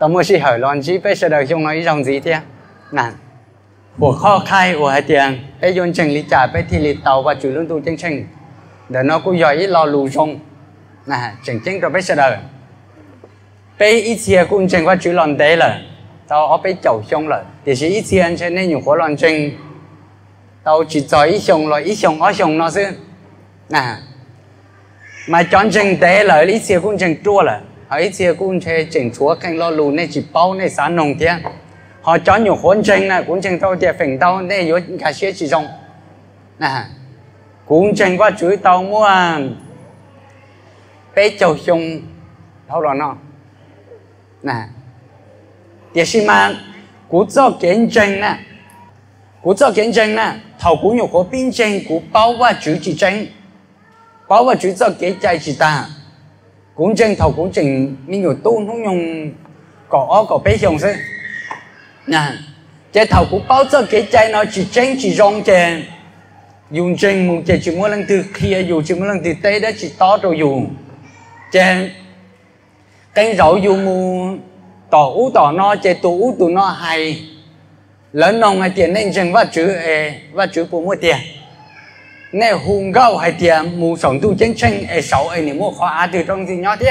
tao mới chỉ hỏi lon chỉ bây giờ đời chung nói dòng gì thế? Nè của kho khai, của hai tiền. Bây giờ chừng lý trả bây thì lý tàu và chủ lương tu chân chừng để nó cũng giỏi lo lù rong nè chừng chừng rồi bây giờ đời. Bây ít chia cũng chừng qua chủ lon đấy là tao ở bây chậu xong rồi thì chỉ ít chia anh sẽ nên nhiều khối lon chừng tao chỉ giỏi ít xong rồi ít xong ở xong nó xưa nè mà chọn chừng tế là ít chia cũng chừng chua là hãy chia cũng che chỉnh chúa canh lo lù này chỉ bao này sáng nồng thế à? họ cho nhiều hôn tranh này cũng tranh tao thì phỉnh tao này yếu cả xe chỉ trong nè cũng tranh qua chuối tao mua bé châu chung thâu đó nó. Nè thì xin mà cú cho kiến tranh nè. Cú cho kiến tranh nè thầu cũng nhiều có biên tranh cú bao qua chuối chỉ tranh, bao qua chuối cho kiến chạy chỉ ta cũng chân thầu cũng chừng mình người tu không dùng có có bé dùng chứ nè, cái thầu cũng bao giờ cái chạy nó chỉ chân chỉ rong chè. Dùng chân một chè chỉ muốn lần từ kia, dù chỉ muốn lần từ tây đó, chỉ to rồi dù. Chè, cái rau dù mu tỏ ú tỏ nó chè tụ ú tụ nó hay. Lớn nông hay tiền nên chân vắt chữ e vắt chữ của mua tiền nè, hùng gạo hay tiệm à, mù sống tu chiến tranh ở sáu ấy nếu mua khóa từ trong gì nhỏ thế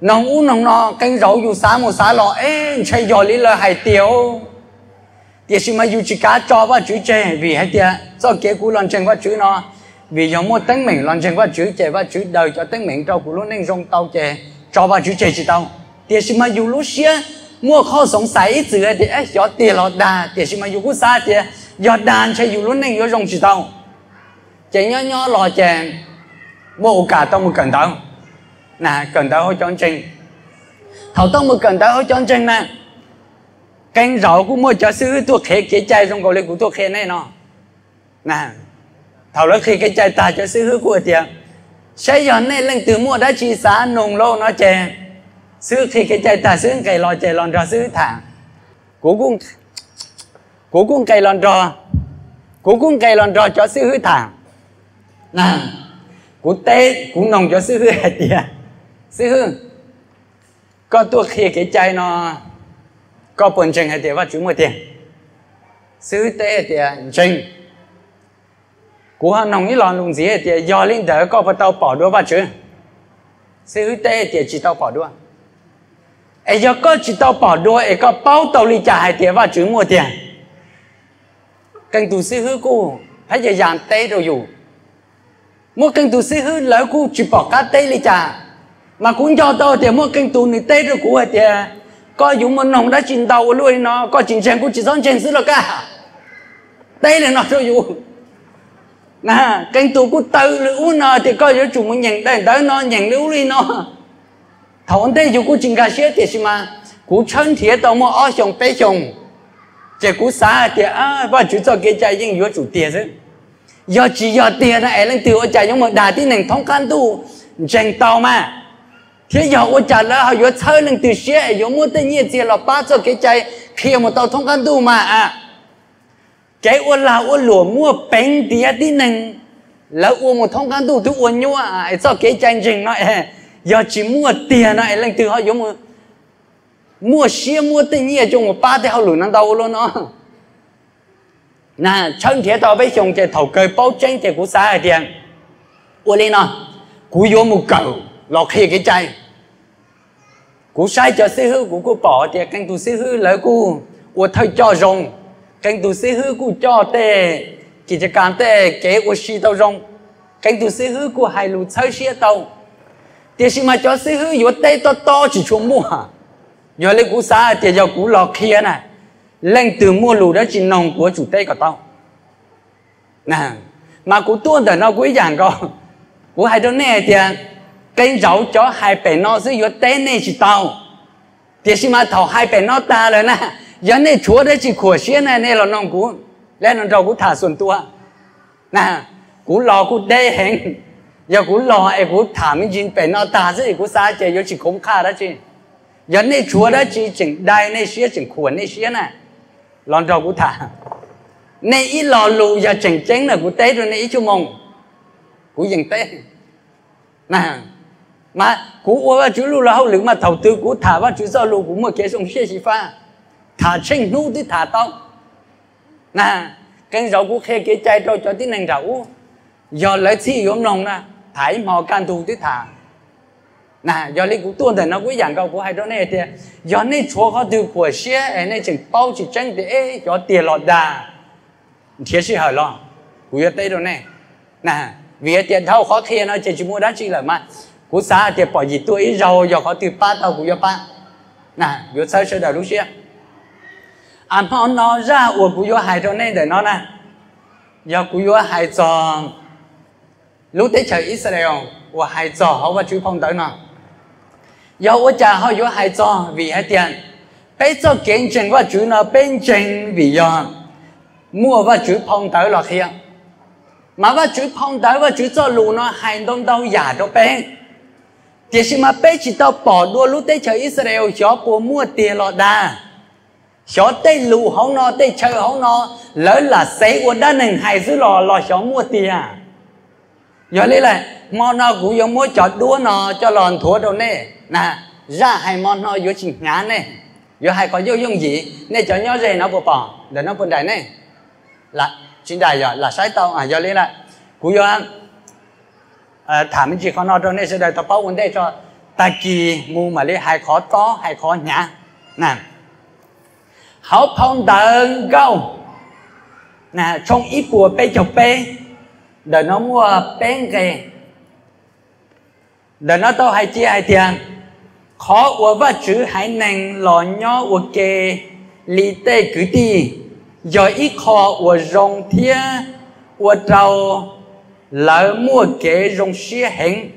nóng u nóng nó canh rau dù xá một xá lọ, ê chạy giò lý lời hay tiêu tiệt xin mà dù chỉ cá cho và chữ chè, vì hay tiệt à, do kế cú lon chân và chữ nó, vì giống một tính mình lon chân và chữ chè và chữ đời cho tính mình trâu của lúc nên rong tàu chè, cho và chữ chè chỉ tàu tiệt xin mà dù lúc xưa mua kho sống sài ít chữ thì ấy gió tiền lọt đà. Tiệt xin mà dù cú xa tiệt à, gió đàn chạy dù lúc nên gió rong chỉ tàu chỉ nhỏ nhỏ lo chèn mua cả tông một cần tông nè, cần tao hỗ chọn trình thầu tông một cần tao hỗ chọn trình nè. Canh rau cũng mua cho sư thuộc khế kế chai trong cầu lệ của thuộc khế này nó nè thầu lấy khi cái chai ta cho sư hứa của tiền sẽ dọn này lên từ mua đã chi xá nồng lô nó chè. Sư khi cái chai ta sư cái lo chè lon ra sư thả. Cố cũng cố cũng cây lon ra cố cũng cây lon ra cho sư hứa thẳng nè cú tê cú nồng cho sư hư hạt tiền sư hư, có tua khi cái chai nó có bồn trình hạt tiền và chú một tiền. Sư hư tê hạt tiền trình cú hà nồng ý lòn lùng gì hạt tiền do linh đỡ có bắt tàu bỏ đua và chứ. Sư hư tê hạt tiền chỉ tao bỏ đua ai do có chỉ tao bỏ đua ai có bao tàu li trả hạt tiền và chú một tiền. Cần tu sư hư cô phải giờ dàn tê rồi dù mua kinh tu sĩ hư lỡ cu chỉ bỏ cá tê li chả mà cũng cho tôi thì mua kinh tu này tê rồi cú thì, có dùng một nồng đã chín đầu luôn nó, có chín chèn cũng chỉ dọn chèn xứ là cả à. tê là nó rồi dùng nè kinh tu cũng tự lưu nó thì có những chúng mình nhận đây, tới nó nhận lưu đi nó. Thầu tê dùng cũng chính cả xế thì mà cú chân thiệt tao mua ở xong bé xong chỉ cú xa thì à và chú cho cái trái nhưng yếu chủ tiền chứ giờ chỉ giờ tiền này lên từ ở chạy nhưng mà đã tin nền thông can tu. Chẳng tàu mà. Thế giờ ở chạy là họ vừa chơi lên từ xe vừa mua tên nhiệt tiền là ba cho cái chạy khi mà tàu thông can tu mà à. Cái ô là ô lúa mua bánh tiền tí nền. Là ô một thông can tu tu ô nhua à. Cho cái chạy chừng nói giờ chỉ mua tiền này lên từ họ vừa mua mua xe mua tên nhiệt cho một ba thì họ lùi năng đâu luôn đó nè chân thế tao bây dùng cái thầu cơ bao tranh thì cũng xa tiền ủa lên nó à, cú vô một cầu lọt khi cái chay cú sai cho sư hư cú cú bỏ thì canh tu sư hư lấy cú ủa thôi cho rong canh tu sư hư cú cho tê, chỉ cho cảm tê, kế ủa, xì tao rong canh tu sư hư cú hai lù chơi xia tao. Thì xí mà cho sư hư vô tê to to chỉ chung mua. Giờ lấy cú xa thì giờ cú lọt kia này lên từ mua lù đó chỉ nồng của chủ tây của tao nè mà của tuôn đời nó quý giảng có của hai đứa này thì cái rau cho hai bể nó sẽ có tên này chỉ tao thì xin mà thầu hai bể nó ta rồi nè giờ này chúa đấy chỉ khổ xía này này là nồng của lên nó rau của thả xuân tua nè của lò của đê hẹn giờ của lò ấy của thả mình chín bể nó ta sẽ của xa chơi giờ chỉ không khá đó chứ giờ này chúa đó chỉ chỉnh đai này xía chỉnh khổ này xía này lon rau của thà. Nay ý lò lù giờ chẳng chén là của tế rồi nay ý chú mong của dân tế. Nè, mà của ô ba chú lù là hậu lực mà thầu tư của thà và chú sao lù cũng mà kế xong xe xí pha. Thà chênh nu tí thà tông nè cái rau của khe kế chai rồi cho tí nàng rau. Giờ lấy chi yếm nồng nè thải mò can thù tí thà nè giờ lấy cũng tuôn thì nó cú giảng câu cú hay đó này thì giờ này chúa họ từ của xe này chừng bao chỉ tranh để cho tiền lọt đà. Thiệt sự hở lo cú yêu tây rồi này nè vì tiền thâu khó khăn nó chỉ mua đá chi là mà cú xa thì bỏ gì tôi rồi giờ có từ ba tàu cú yêu ba nè yêu sao sẽ đầu lúc xưa à mà nó ra của cú yêu hai rồi này để nó nè. Giờ cú yêu hai cho lúc đấy trời Israel của hai cho họ và chú phong tới nó họ yêu hai vì hai bên mua và chú phong mà và chú phong và chú nó bên mà bé chỉ bỏ đua lúc tới chơi Israel cho bố mua tiền lọ đà cho tới lù không nó tới chơi nó lỡ là sẽ của đa nền hay giữ lò lò cho mua tiền giờ lấy lại món nó cũng giống mua cho đua nó cho lòn thua đâu nè nè ra hay món nó vô chỉnh ngán này yếu hay có vô dùng gì nên cho nhau gì nó bỏ bỏ để nó bên đại này, là chính đại rồi, là sai tao à giờ lấy lại. Cũng vô à, ờ, thảm chỉ có nó trong này sẽ đại tập bao vấn đề cho. Ta kỳ mù mà lấy hai khó to hai khó nhá nè. Hậu phong tận câu nè trong ít bùa bê chọc bê. Để nó mua bén kề để nó tao hai chia hai tiền khó của vật chữ hãy nành lò nhỏ của kê lý tê cứ đi rồi ít khó của rong thiên của trâu lỡ mua kê rong xia hình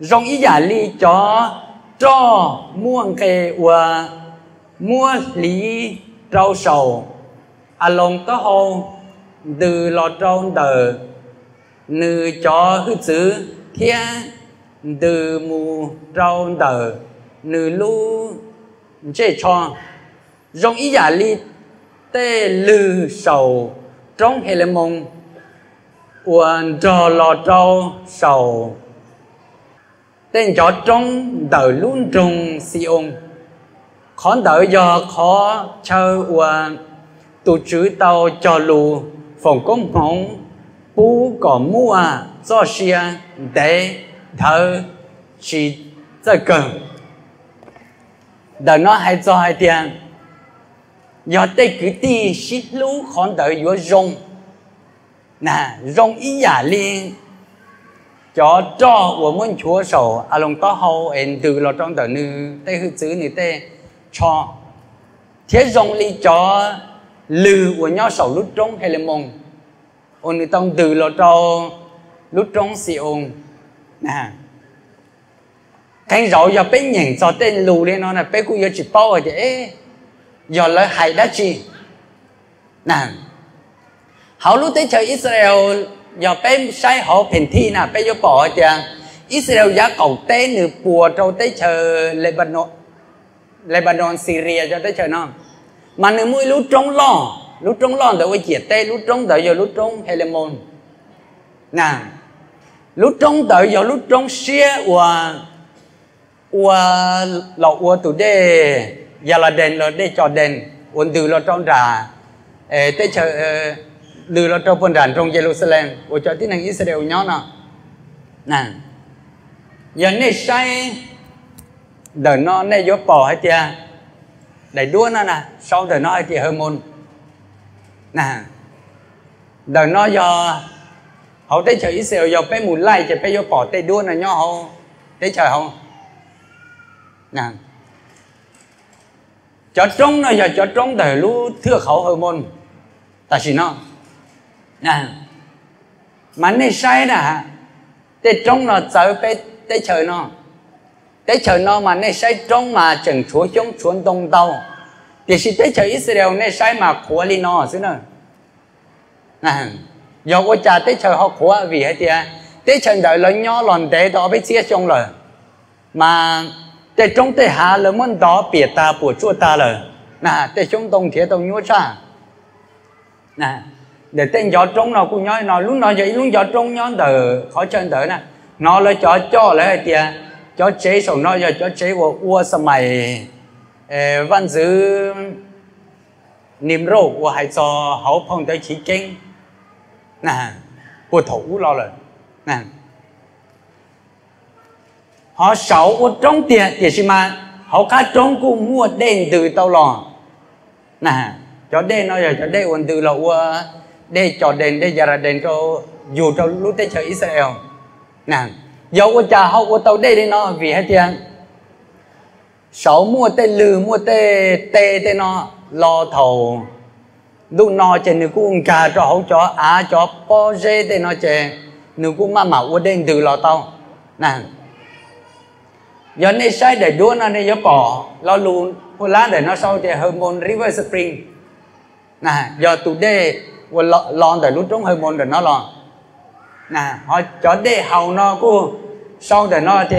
rong ý giả li cho cho mua kê và mua lý trâu sầu. À lòng có hô từ lò trâu đờ nữ cho hư chữ thiên từ mù trâu đờ nữ lu chế cho. Rong ý giả li tê lư sầu. Trong hệ lệ mông uẩn trò lò trâu sầu. Tên cho trong đời luôn trong si ông khó đợi do khó chờ uẩn. Tu chữ tàu cho lù, phòng công hồng bú có mua, do xia để, thở chỉ rất cần đời nó hay cho hai tiền do tây cứ ti xí lú khón đợi vô rong nà rong ý giả liên. Cho cho của muốn chúa sổ à lòng to hậu em từ lo trong đời nữ tê hư chữ nữ tê, cho. Thế rong li cho lư của nhau sổ lúc trong hay là mong ôn nữ tông từ lo cho lúc trong xì ôn nè cái rõ giờ bé nhìn cho tên lù lên nó là bé cũng giờ chỉ bao rồi chứ giờ lại hay đã chi nè. Hầu lúc tới chơi Israel giờ bé sai họ phèn thi nè, bé giờ bỏ chàng Israel giá cầu tế nửa bùa trâu tới chờ Lebanon Lebanon, Syria cho tới chờ nó. Mà nửa mũi lúc trống lo lúc trống lo tới quay tế lúc trống tới giờ lúc trống Helemon nè. Lúc trống tới giờ lúc trống Syria ua và lọ và tụ đề giờ là đền, là để cho đèn ổn từ lo trong trà tới chơi lừa ờ, lo trong phần trong Jerusalem. Ua cho tin rằng Israel nhỏ nọ. Nè. Giờ này sai đời nó này gió bỏ hết tia đầy đua nó nè. Sau đời nó hay tia hơn môn. Nè. Đời nó do hậu tới chờ Israel do bé mùn lai chờ bé gió bỏ tay đua là nhỏ hậu. Tới chờ không nè. Cho trống nó giờ cho trống để lú thưa khẩu hơi môn ta chỉ nó. Nè. Mà nên sai nè. Để trống nó tới bé để chờ nó. Để chờ nó mà nên sai trống mà chẳng chúa chống chuồn đông đâu thì chỉ để chờ Israel nên sai mà khổ li nó xí nữa nè. Giờ tôi cha để chờ họ khổ vì hết tiệt để chờ đợi lớn nhỏ lòn để đó bị chia trong rồi mà để trong để hạ là muốn đó biệt ta của chúa ta rồi nè để chúng Đồng thiệt đông nhúa cha. Nè để tên gió trống nó cũng nói, nó lúc nó vậy, lúc gió trống nhó đờ khó chân đỡ nè. Nó là cho cho lại tiền cho chế sổ nó giờ cho chế của ua sơ mày. Văn dư niệm rô của hai cho hậu phong tới khí kinh. Nè của thủ lo rồi nè họ sáu của trong tiền thì gì mà họ cá trong cũng mua đen từ tàu lò. Nè cho đen nó giờ cho đen còn từ là ua cho đen để giờ là đen cho dù cho lúc tới chờ Israel. Nè dấu của cha họ của tàu đây đi nó vì hết tiền. Sáu mua tê lừ mua tê tê tê nó lo thầu. Lúc nó chè nữ cũng cha cho hậu cho á cho po dê tê nó chè nữ cũng mà mà uống đen từ lò tàu, nè giờ này sai để đua nó này, giờ bỏ lo luôn hồi lá để nó sau thì hormone river spring. Nè giờ tụ đê lo lo để lúc trống hormone để nó lo. Nè họ cho đê hầu nó cũng sau để nó thì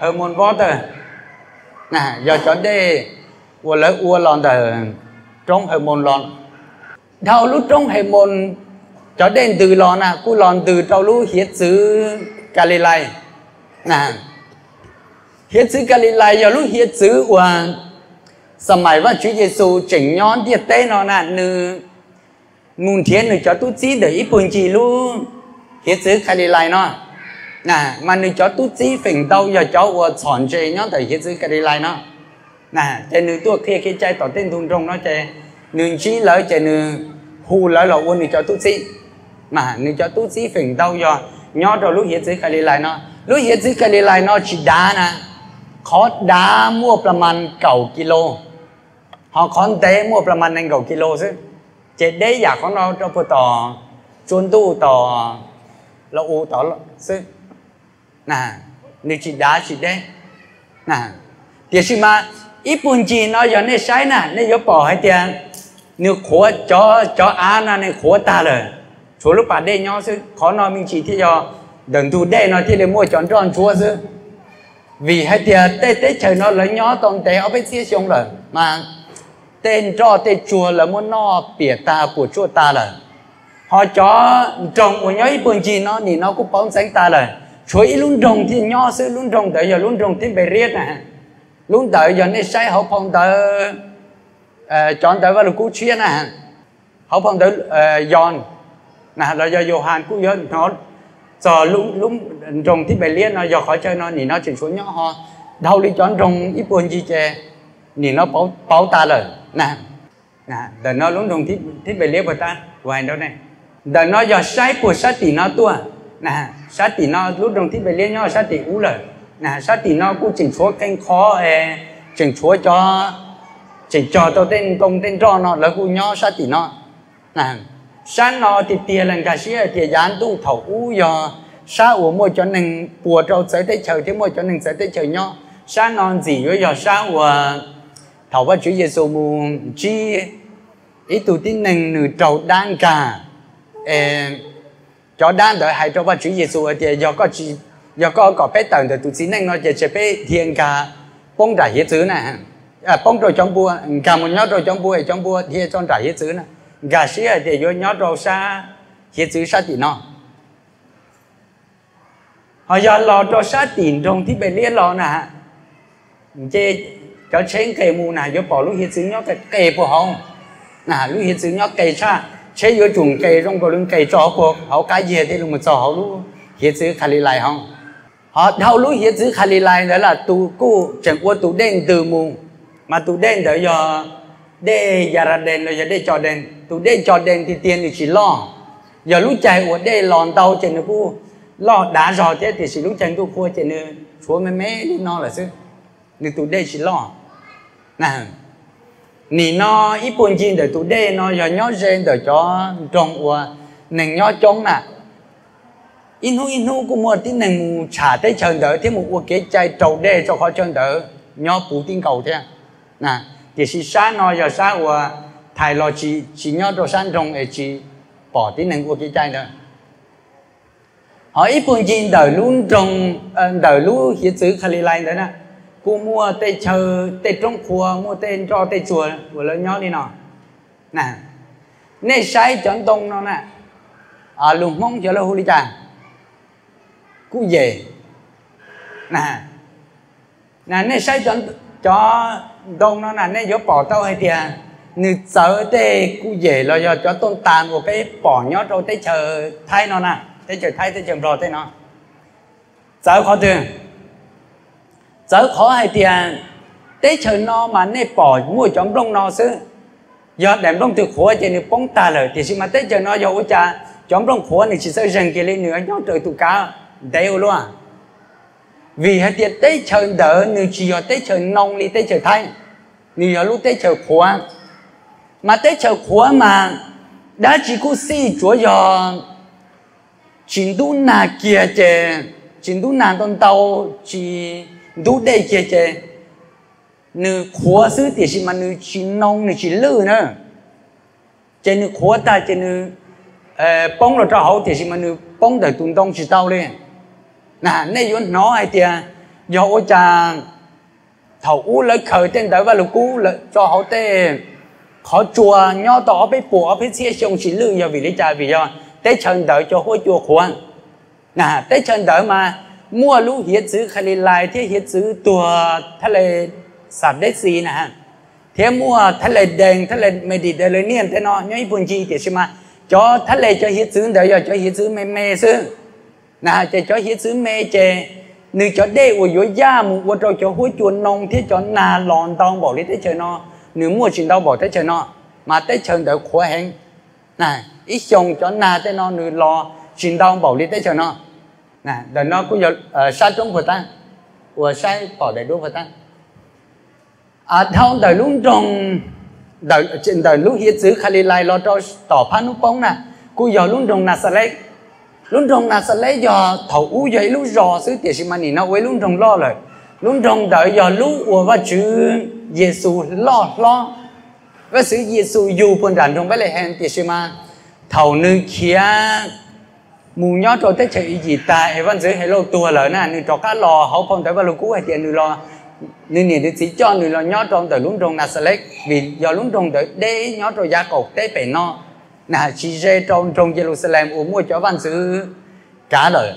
hormone water. Nè giờ cho đê của lấy ua lon để trống hơi môn lon. Đầu lúc trống hơi môn cho đến từ lon à cú lon từ đầu lúc hiết xứ Galilei. Nè hết chữ Galilei giờ lúc hết chữ và สมัยว่าชีเยซูจิงย้อนที่เต้นอนะนึงมุนเทียนนึงจะตุ้จีเดี๋ยวอีปุ่นจีลูเฮ็ดซื้อคาลิไลเนาะน่ะมันนึงจะตุ้จีฝิ่งเตาอย่าเจ้าวัวสอนเจย้อนแต่เฮ็ดซื้อคาลิไลเนาะน่ะเจนึงตัวเครียดใจต่อเต้นทุ่งตรงเนาะเจนึงชี้แล้วเจนึงฮูแล้วเราอ้วนนึงจะตุ้จีมานึงจะตุ้จีฝิ่งเตาอย่าย้อนเราลูกเฮ็ดซื้อคาลิไลเนาะลูกเฮ็ดซื้อคาลิไลเนาะจีดานะ khó đá mua ประมาณ9กิโลhọ khó tế mua ประมาณ1 กิโลซึ่งเจ็ดได้อยากของเราจะพอต่อจนตู้ต่อเราอูต่อซึ่ง nè nếu chỉ đá chỉ đấy nè thì xin mà ít buồn gì nó giờ nên sai nè nên giờ bỏ hết tiền nếu khó cho cho á nè nên khó ta rồi chúa lúc bà đây nhau sư khó nói mình chỉ thì cho đừng thu đây nó thì để mua chọn tròn chúa sư vì hai tia tê tê trời nó lấy nhỏ tông tê ở bên xia xuống rồi. Mà tên cho tê chùa là muốn nó bìa ta của chùa ta rồi họ cho trồng của nhói bường gì nó thì nó cũng bóng sáng ta rồi chuối luôn trồng thì nhỏ sư luôn trồng tới giờ luôn trồng thì bề riết nè. Luôn tới giờ nên sai học phong tới ờ, chọn tới vào là cú chia nè. Học phong tới ờ, giòn. Nè, là giờ Johan cú giờ nó giờ lúc lúc rồng thì bè liên nó giờ khỏi chơi nó thì nó chuyển xuống nhỏ ho. Đau đi chọn rồng ít buồn gì chè thì nó báo báo ta lời. Nè nè để nó lúc rồng thì thì bè liên của ta ngoài đâu này? Để nó giờ sai của sát tỷ nó tua. Nè, sát tỷ nó, lúc rồng thì bè liên nhỏ, sát tỷ ú lời. Nè, sát tỷ nó cũng chỉnh xuống canh khó e chỉnh xuống cho chỉnh cho tôi tên công, tên cho nó là cũng nhỏ sát tỷ nó. Nè sáng nọ thì tiền lần cả xí thì dán tu thầu u giờ sát u mua cho nên bùa trâu sẽ tới chờ thì mua cho nên sẽ tới chờ nhau sáng nọ gì với giờ sát u thầu và chúa giêsu mu chi. Ý tu tin nên nữ trâu đang cả. Cho đan đợi hai trâu ba chủ Giêsu ở đây do có chỉ do có có bé tần thì tu tin nên nó chỉ chỉ bé thiên cả. Bông đại hết thứ nè. À bông rồi trong bua, cả một nhót rồi trong bua trong bua thiên trong đại hết thứ nè gà sĩ ở đây vô nhót rồi sa hết chữ sa thì nó. Họ giờ lò cho sa tiền trong thì bé liên lò nè chê, cho chén kề mù nè vô bỏ lúc hết chữ nhót cái bộ của họ nè lúc hết chữ nhót kề xa chế vô chuồng kề trong cái lưng kề cho cuộc họ cái gì thì lúc mà cho họ lúc hiện chữ khali lại không họ đau lúc hiện chữ khali lại đó là tu cũ chẳng qua tu đen từ mù. Mà tu đen đó giờ để giờ ra đèn rồi giờ để cho đèn tu để cho đèn thì tiền thì chỉ lo. Giờ lúc chạy của để lòn tàu trên nó cũ lo đã rồi thế thì chỉ lúc chạy tôi cua trên nó chúa mẹ mẹ đi nó là chứ. Nên tu để chỉ lo. Nè nì nó ít buồn gì để tụ để nó giờ nhó trên để cho trồng của nền nhó trống nè. In hu in hu cũng mua tin nền trả tới chân đỡ, thế một cuộc kế chạy trầu đê cho khó chân đỡ. Nhó bù tin cầu thế. Nè thì si sáng nó giờ sáng của thầy lo chỉ chỉ nhớ đồ sáng trồng để chỉ bỏ tí năng của cái trái nữa họ ít buồn gì đỡ luôn trồng đỡ luôn hiện chữ khai lại nữa nè. Cô mua tê chờ tê trong khua, mua tê cho tê chùa của lớn nhỏ đi nọ. Nè nè sai chọn tông nó nè. À lùng mong cho là huli chàng. Cú về. Nè nè nên sai cho cho đông nó là nên gió bỏ tao hay tiền nữ sợ thế cụ dễ là do cho tôn tàn của cái bỏ nhót rồi tới chờ thay nó nè. Tới chờ thay tới chờ rồi tới nó. Sợ khó tiền sợ khó hay tiền tới chờ nó mà nên bỏ mua trong đông nó xứ do đem đông từ khổ trên nó bóng ta lời. Thì mà tới chờ nó do ôi cha trong đông khổ này chỉ sợ rằng cái lên nữa nhót trời tụ cá. Đều luôn à vì hết tiệt tế chờ đỡ nữ chỉ có tế chờ nông đi tế chờ thay nữ có lúc tế chờ khóa mà tế chờ khóa mà, đã chỉ có si chúa do chính đủ nà kia chè, chính đủ nà tôn tàu, chỉ đủ đây kia chè. Nữ khóa sư thì chỉ mà nữ chỉ nông nữ chỉ lư nữa. Chè nữ khóa ta, chè nữ ờ, bông rồi cho hậu thì gì mà nữ bông đời tuần đông chỉ tao lên. Nè nè yo nó ai tia yo ô cha thầu u lấy khởi tên tới và lục cú lấy cho họ tên khó chùa nhỏ tỏ bị bùa bị chia xong chỉ lư giờ vì lý cha vì do tế chân đợi cho hối chùa khoan nè tế chân đợi mà mua lũ hiết chữ khai lại thế hiết chữ tua thế là sạp đế xì nè thế mua thế là đèn thế là mày đi đời niên thế nó nhảy buồn chi thì mà cho thế là cho hiết chữ đợi cho hiết chữ mê mê sư na cho cho hiết xứ mê chè. Nữ cho đê của yo ya mu wo cho cho hối chuồn nông thế cho na lòn tông bỏ đi thế chơi nó nữ mua chuyện đâu bỏ thế chơi nó mà thế chơi đỡ khỏe hẹn nè ít chồng cho na thế nó nữ lo, chuyện đâu bỏ đi thế chơi nó nè đời nó cũng giờ ờ, sa trung phật ta. Của sai bỏ đầy đủ phật ta. À thâu đời lúc trong, đời trên đời lúc hiết xứ khali lai lo cho tỏ phan nút bóng nè cũng giờ lúc trong nà sa lấy luôn trong là sẽ lấy giờ thầu u vậy lúc rò xứ tiền mà nỉ nó với luôn trong lo rồi luôn trong đợi giờ lúc của và chữ Giêsu lo lo. Và sự Giêsu dù phần đàn trong với lại hẹn sĩ mà thầu nữ kia mù nhó cho tới chơi gì ta em vẫn giữ hello tua lỡ nè nữ cho cá lò, hậu phong tới vào lúc cũ hay tiền nữ lo. Nữ nỉ nữ chỉ cho nữ lo nhó trong tới luôn trong là sẽ lấy, vì giờ luôn trong tới để nhó cho gia cột, tế phải no na chi je trong trong Jerusalem u mua cho văn sự cá lời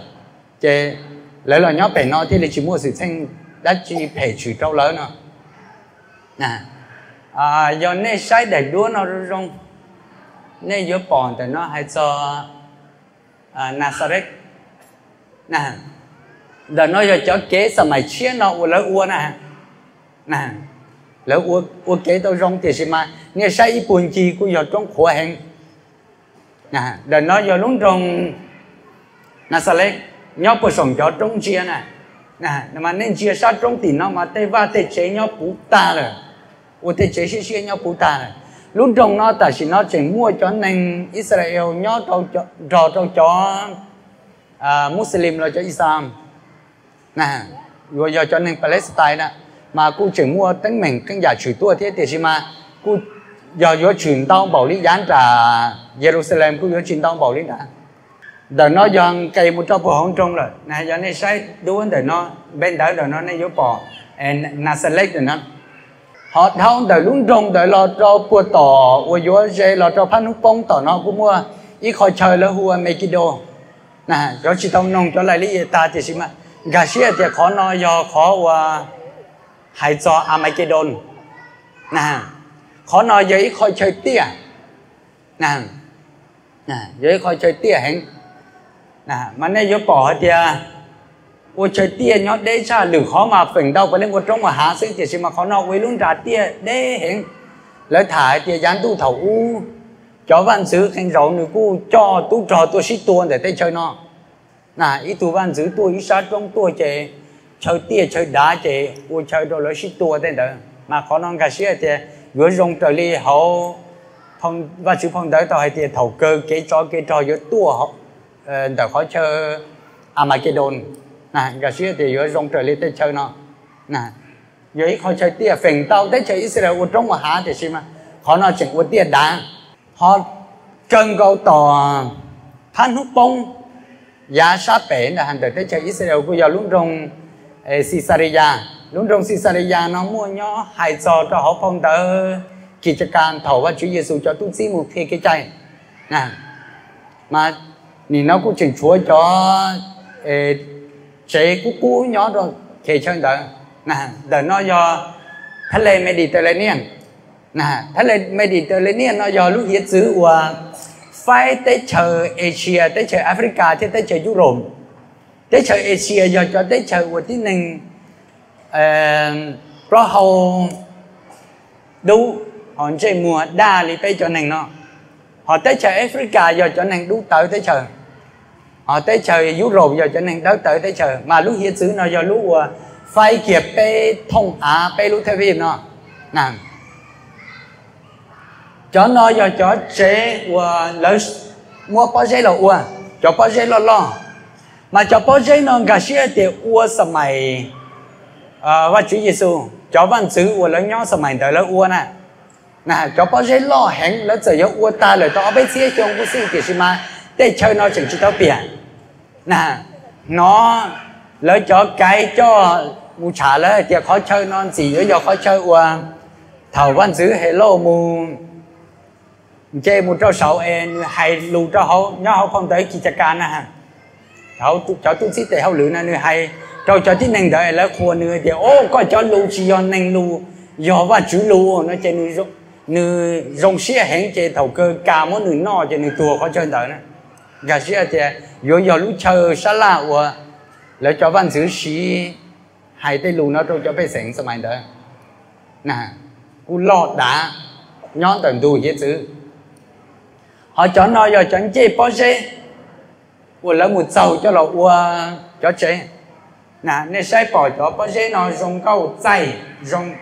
chế lấy là nhóc bể nó thì là chỉ mua sự thanh đã chỉ phải chỉ trâu lớn à. nó nè à do nên sai để đua nó rong nên giữa bọn thì nó hay cho à, Nazareth. Nè giờ nó giờ cho kế sao mày chia nó u lấy u nè. Nè lấy u u kế tao rong thì gì mà nghe sai ít buồn chi của giờ trong khổ hẹn nè đời nó giờ luôn trong nà sa lê nhau bữa sống cho trong chia nè. Nè mà nên chia sát trong tiền nó mà tê va tê chế nhau bù ta rồi. Ô tê chế xí xí nhau bù ta rồi. Lúc trong nó ta chỉ nó chỉ mua cho nên Israel nhau cho cho cho cho cho à, Muslim rồi cho Islam. Nè rồi giờ cho nên Palestine đó. Mà cô chỉ mua tính mình cái giả chửi tua thế thì mà cô giờ giờ truyền tông bảo lý gián trà Jerusalem cũng có truyền tông bảo lý đã đời nó dọn cây một trong bộ hỗn trung rồi. Này giờ này sai đúng đời nó bên đó đời nó này vô bỏ Nazareth đời nó. Họ thao đời luôn trung đời lo cho của tỏ của vô dễ lo cho phát nút bông tỏ nó cũng mua. Ít khỏi chơi là hùa mấy cái đồ nè cho chỉ tông nông cho lại lý ta thì xin mà. Gà xia thì khó nói do khó và hay cho amakedon, nè. khó giờ ít khỏi chơi tia. Nè nè với khỏi chơi tia hẹn nè mà nay vô bỏ thì à, ô chơi tia nhó đế cha lử khó mà phình đâu phải lên một trống mà hạ sinh thì mà khó nào với luôn trả tia đế hẹn lấy thả tia dán tu thầu u cho văn sứ khen rậu nữ cô cho tu trò tôi sĩ tuôn để tới chơi nó nè ý tu văn sứ tôi ý sát trong tu chơi chơi tia, chơi đá chơi u chơi đồ lấy sĩ tua tên đó mà khó non cả sĩ thì vừa rong trở đi hậu, phong, và sự phong tới tao hay thì thầu cơ cái cho cái cho giữa tua họ ờ, đỡ khó chơi Armageddon. Nè gà xưa thì giữa rong trời lên tới chơi nó. Nè giữa khó chơi tia phèn tao tới chơi Israel ở trong mà há thì xem mà. Họ nói chuyện u tia đá. Họ cần cầu tò phan hút bông, giá sát bể là hành tới chơi Israel của giờ luôn trong Caesarea. ลุงดงศิษริยาน้องมัวย่อหายจอต่อหอพงเตอร์กิจการเถาว่าชุเยซูจะทุกงซีมุกเทกใจนะมานี่น้องกูจึงช่วยจอเอเจกูกูย่อดเคเชิงเตอร์นะเดินน้อยอทะเลเมดิเตอร์เรเนียนนะทะเลเมดิเตอร์เรเนียนน้อยอลูกเฮียซื้อว่าไฟเตเชอเอเชียเตเชอแอฟริกาเตเชอยุโรปเตเชอเอเชียย่อจอเตเชอวันที่หนึ่ง pro hầu đủ họ chơi mùa đa lý bây cho nàng nó họ tới chơi Africa, giờ cho nàng đủ tới tới họ tới chơi Europe, giờ cho nàng tới tới tới mà lúc hiện xứ nó giờ lúc ờ, phải kiệp bê thông á bê lúc thế việt nó nàng cho nó giờ cho chế và lỡ mua bao giấy là ua. Cho bao giấy lo lo. Mà cho bao giấy nó cả xe thì ua sao mày à, và Chúa Giêsu cho văn sứ của lớn nhỏ sầm mạnh tới lớn uôn à nà cho bao giờ lo hẹn lớn giờ yếu uôn ta lời to bé xía trong của sinh kỳ mà để chơi nó chẳng chỉ tao biển nó lớn cho cái cho mù trả lớn thì khó chơi non gì nữa do khó chơi uôn thầu văn sứ hệ mù. Chơi một trâu sáu em hay lù cho họ nhỏ họ không tới kỳ chặt can à hậu cháu tu sĩ tệ hậu lửa này hay cho cho tí nành đời là khua nữa thì, ô, có cho lu chỉ do nành lù do và chữ lù nó chơi nữ rong nữ rong xia hẹn chơi thầu cơ cả mỗi nữ no chơi nữ tua có chơi đời nữa. Gà xia thì do do lu chờ xa lạ của là cho văn sử sĩ hay tây lu nó trong cho bé sẹn sao mày đời nè cú lọt đá nhón tận tu hết chứ họ cho nó giờ chẳng chế bao chế của lỡ một sầu cho là ua cho chế nè nên sai bỏ cho bao giờ nó dùng câu chạy dùng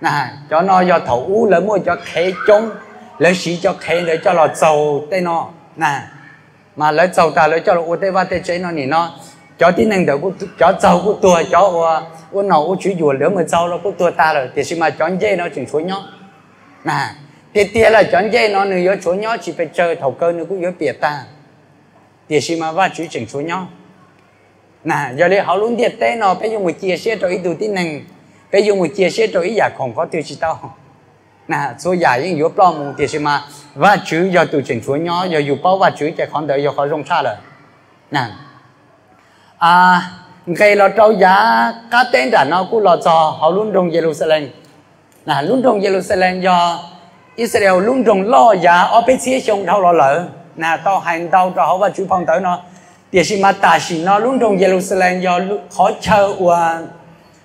nè cho nó do thầu u lỡ mua cho khé chung lỡ xí cho khé lỡ cho nó dầu tên nó. Nè mà lỡ dầu ta lỡ cho nó u tê va tê chế nó nỉ nó. Cho tí năng được cho dầu của tua cho u ua nó u chú dùa lỡ mà dầu nó của tua ta rồi, thì mà cho dê nó chừng xuống nhó. Nè thì tia là cho dê nó nữa chỗ nhỏ chỉ phải chơi thầu cơ nữa cũng yếu biệt ta. Thì xí mà va chú chuyển xuống nhỏ nè giờ đây họ luôn điệt tế nó, phải dùng một chia sẻ cho ý đồ tin năng phải dùng một chia sẻ cho ý giả không có tiêu chí tao nè số giả những yếu bao mù thì xí mà. Và chú giờ tụ chỉnh chỗ nhỏ giờ dù bao và chú chạy khó đợi giờ khó rong xa rồi nè à cái là trâu giá, cá tên trả nó cũng là cho họ luôn trong Jerusalem. Nè luôn trong Jerusalem do Israel luôn trong lo giả ở bên phía trong thâu lo lỡ. Nà tao hành tao cho họ và chú phong tới nó địa chỉ mà ta xin nó luôn trong Jerusalem do khó chờ và